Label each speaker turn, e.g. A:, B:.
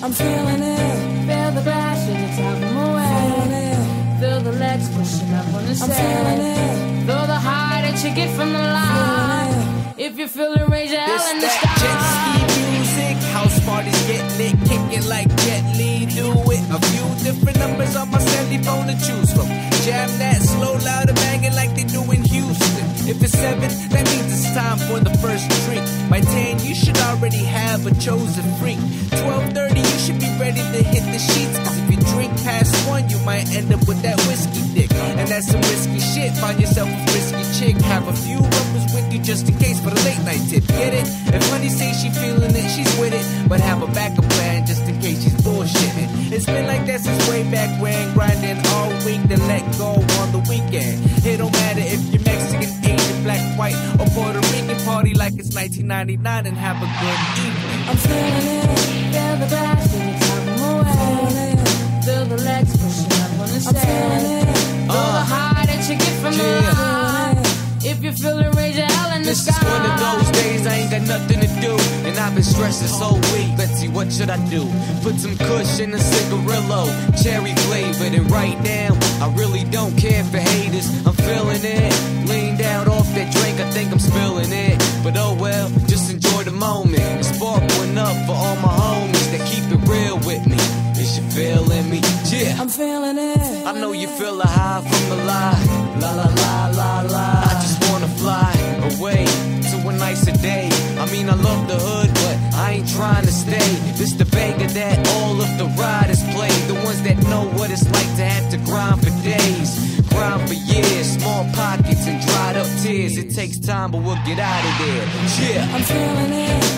A: I'm feeling it.
B: Feel the passion, it's out from away. Feel the legs pushing up on the
A: I'm feeling it.
B: Feel the high that you get from the line. If you feel it, raise your hell
C: This
B: in the
C: that jet ski music, house parties get lit, kick it like Jet Li, do it. A few different numbers on my celly phone to choose from. Jam that slow, loud and banging like they do in Houston. If it's seven, that means it's time for the first drink. By ten, you should already have a chosen freak. End up with that whiskey dick. And that's some risky shit. Find yourself a frisky chick. Have a few rubbers with you just in case for the late night tip. Get it? If honey say she feeling it, she's with it. But have a backup plan just in case she's bullshitting. It's been like that since way back when. Grinding all week, then let go on the weekend. It don't matter if you're Mexican, Asian, black, white, or Puerto Rican. Party like it's 1999 and have a good evening.
A: I'm feeling it.
C: This is one of those days I ain't got nothing to do. And I've been stressed this whole week. Let's see, what should I do? Put some kush in a cigarillo, cherry flavored, and right now, I really don't care for haters. I'm feeling it. Leaned out off that drink, I think I'm spilling it. But oh well, just enjoy the moment. And spark one up for all my homies that keep it real with me. Is you feeling me? Yeah.
A: I'm feeling it.
C: I know you feel a high from the lie. La la la la la. I just wanna fly mean, I love the hood, but I ain't trying to stay. This the banger that all of the riders play. The ones that know what it's like to have to grind for days. Grind for years, small pockets and dried up tears. It takes time, but we'll get out of there. Yeah.
A: I'm feeling it.